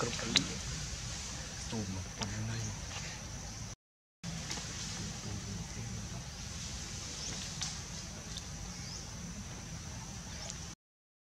macropolia. Turma.